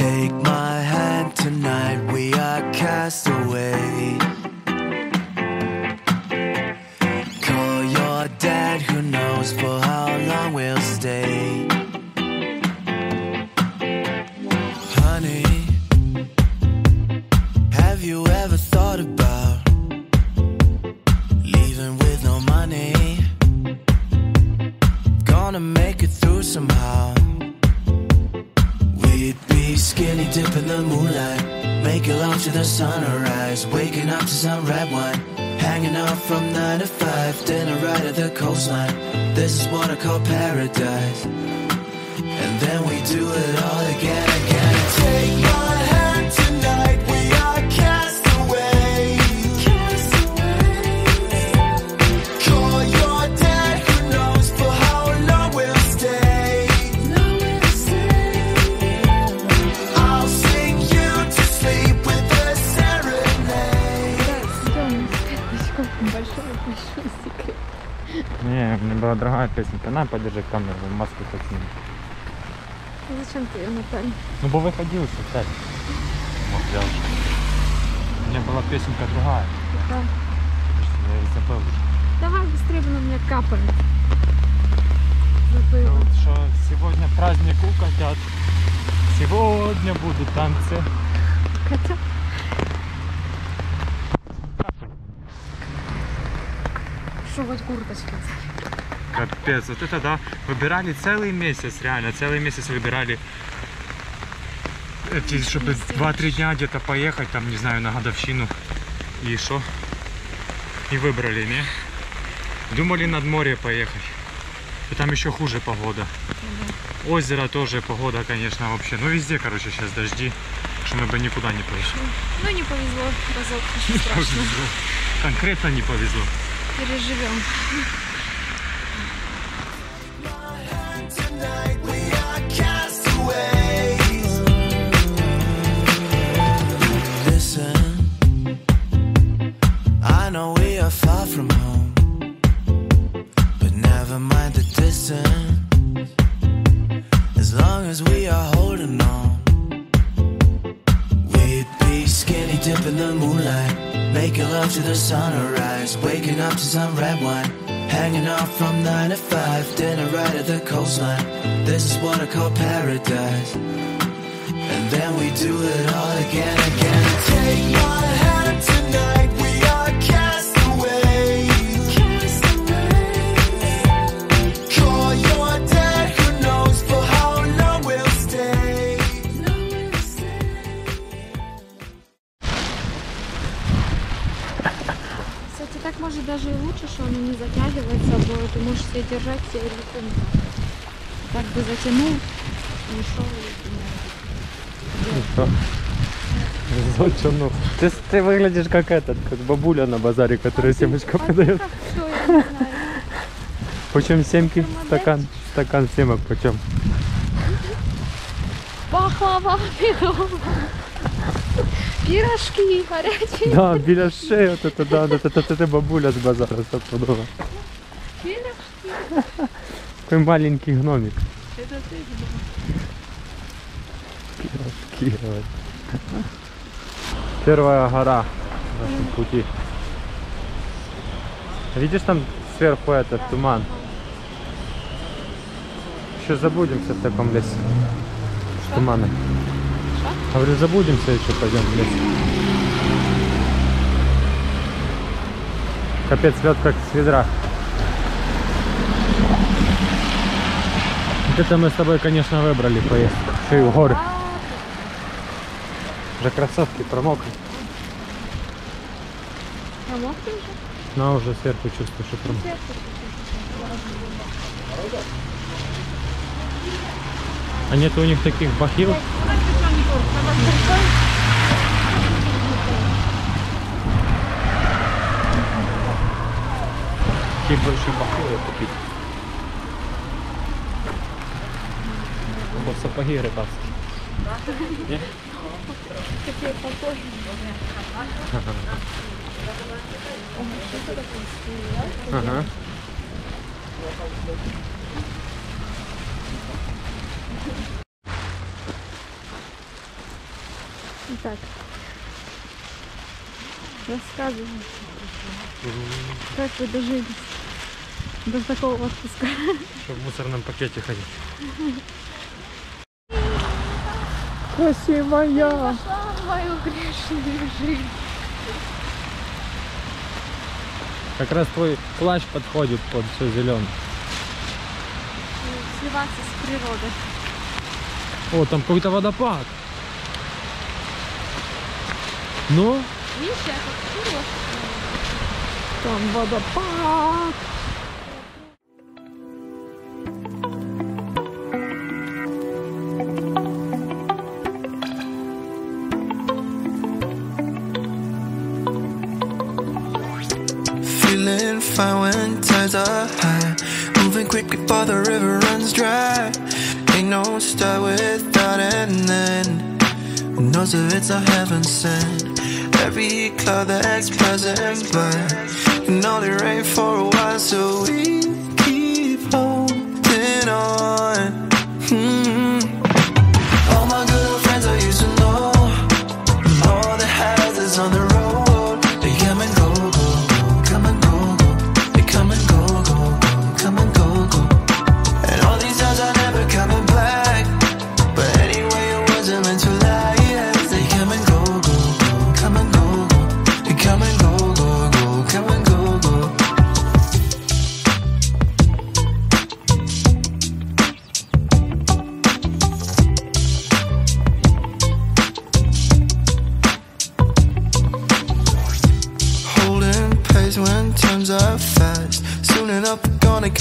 Take my hand tonight, we are cast away. Call your dad, who knows for how long we'll stay. Honey, have you ever thought about leaving with no money? Gonna make it through somehow. Skinny dip in the moonlight, making love to the sunrise, waking up to some red wine, hanging out from nine to five, dinner right at the coastline. This is what I call paradise. And then we do it all again, again. Take my песенка. На, подержи камеру, маску подсниму. Зачем ты ее, Наталья? Ну, бо выходил взял. У меня была песенка другая. Да. Я ее забыл уже. Давай быстрее, она мне капает. Забыла. вот что сегодня праздник у котят. Сегодня будут танцы. Хотя... Что вот курточка? Капец, вот это да. Выбирали целый месяц, реально, целый месяц выбирали. Эти, чтобы 2-3 дня где-то поехать, там, не знаю, на годовщину. И что? И выбрали, не? Думали над море поехать. И там еще хуже погода. Озеро тоже погода, конечно, вообще. Ну везде, короче, сейчас дожди, что мы бы никуда не пошли. Ну не повезло разок, ничего страшного. Конкретно не повезло. Переживем. Five, dinner right at the coastline. This is what I call paradise. And then we do it all again, again. Take my hand может даже и лучше, что оно не затягивается, бо ты можешь себе держать все ритм. Так бы затянул и шел. Затянул. Ты, ты выглядишь как этот, как бабуля на базаре, которая семечко продает. Что я не знаю. Почем семки? Стакан. Стакан семок почем? Пахлава, пирога. Пирожки горячие. Да, біля шеї, от это, да, от это, от это бабуля з базара стопудово. Пирожки. Такой маленький гномик. Это ты Пирожки. Первая гора в нашем пути. Видишь там сверху этот туман? Еще забудемся в таком лесе. В туманы. Говорю, забудемся еще, пойдем в лес. Капец, лед как с ведра. Вот это мы с тобой, конечно, выбрали поездку. Еще и в горы. Уже кроссовки промокли. Промок ты уже? Но уже сверху чувствую, что промок. Сверху А нет у них таких бахил? Такие большие бахилы купить. Або сапоги рыбацкие. Не? Такие похожи. Ага. Итак, рассказывай, как вы дожились до такого отпуска. Чтобы в мусорном пакете ходить. Красивая! Пошла в мою грешную жизнь. Как раз твой плащ подходит под все зеленое. Сливаться с природой. О, там какой-то водопад. Ну, Видишь, я как хорошая. там водопад. Feeling fine when times are high. Moving quick before the river runs dry. Ain't no start without an end. Who knows if it's a heaven sent? Every cloud that's present, but can only rain for a while, so we keep holding on.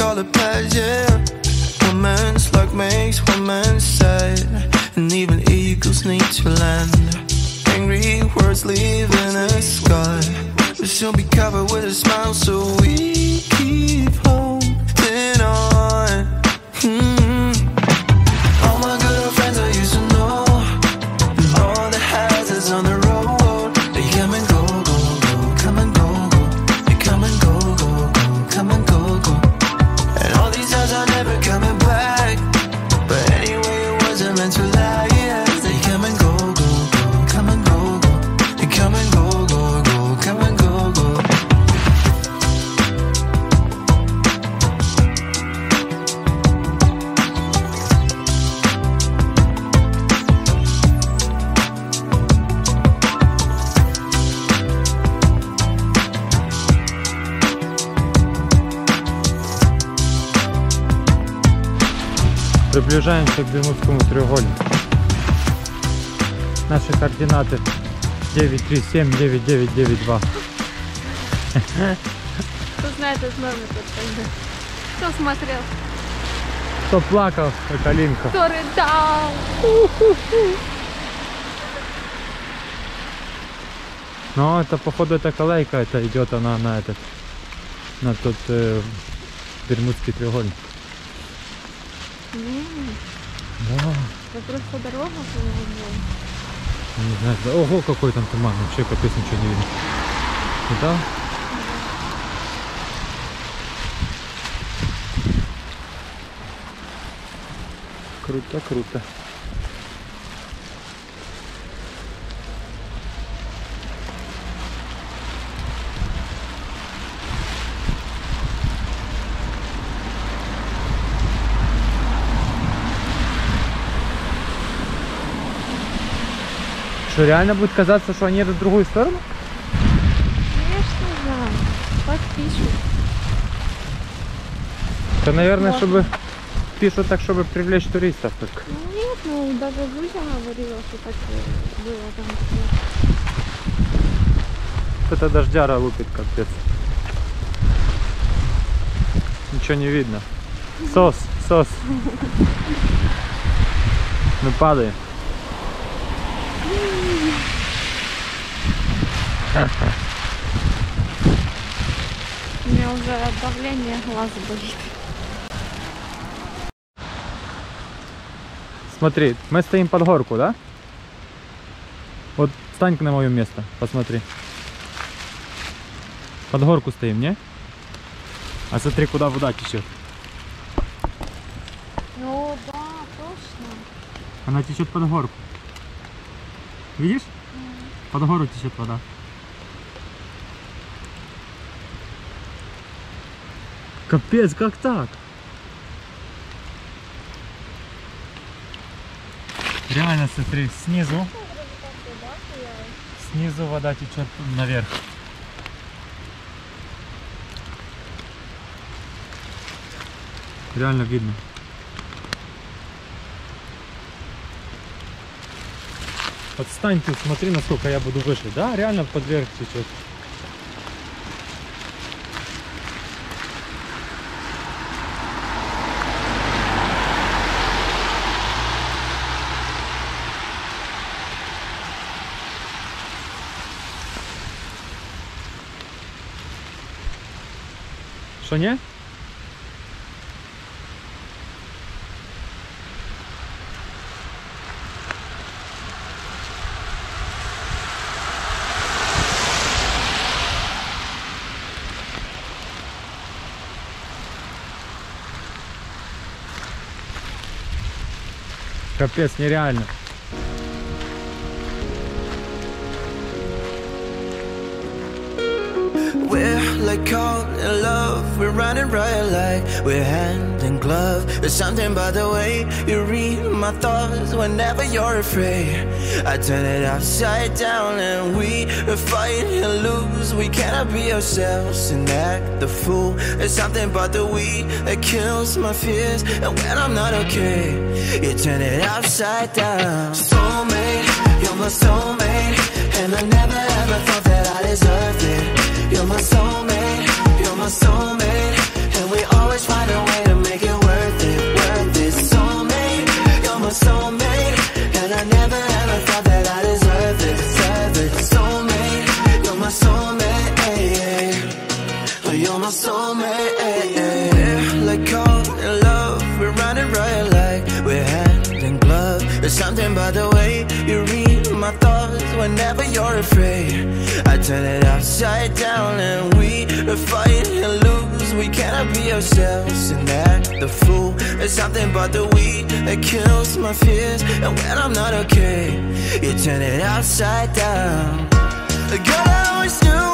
all the pleasure. Приближаемся к Бермудскому треугольнику. Наши координаты 937-9992. Кто знает этот номер, тот поймет. Кто смотрел? Кто плакал, это Алинка. Кто рыдал? Но это походу эта колейка, это идет она на этот, на тот э, Бермудский треугольник. М, Да, Это просто дорога по-моему. не знаю, да, ого, какой там туман, вообще капец ничего не видно. Да? Круто, круто. Что, реально будет казаться, что они идут в другую сторону? Конечно, да. Так пишут. Это, наверное, Можно. чтобы пишут так, чтобы привлечь туристов только. Ну нет, ну даже Зузя говорила, что так э, было там. Это дождяра лупит, капец. Ничего не видно. Сос, сос. Мы падаем. Меня уже от давления глаз болит. Смотри, мы стоим под горку, да? Вот встань на мое место, посмотри. Под горку стоим, не? А смотри, куда вода течет. Ну да, точно. Она течет под горку. Видишь? Под гору течет вода. Капец, как так? Реально, смотри, снизу, снизу вода течет наверх. Реально видно. Отстань тут, смотри, насколько я буду выше. Да, реально под верх течет. Что не? Капец, нереально. We're like caught in love. We're running right like we're hand in glove. There's something about the way you read my thoughts whenever you're afraid. I turn it upside down and we fight and lose. We cannot be ourselves and act the fool. There's something about the we that kills my fears. And when I'm not okay, you turn it upside down. Soulmate, you're my soulmate. And I never ever thought that I deserved it. You're my soulmate, never ourselves and act the fool. There's something about the we that kills my fears. And when I'm not okay, you turn it upside down. Girl, I always knew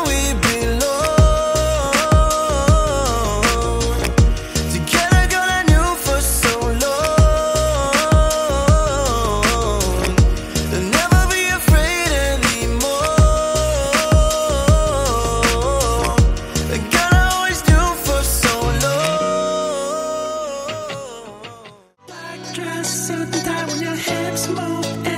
stress, certain time when your hips move.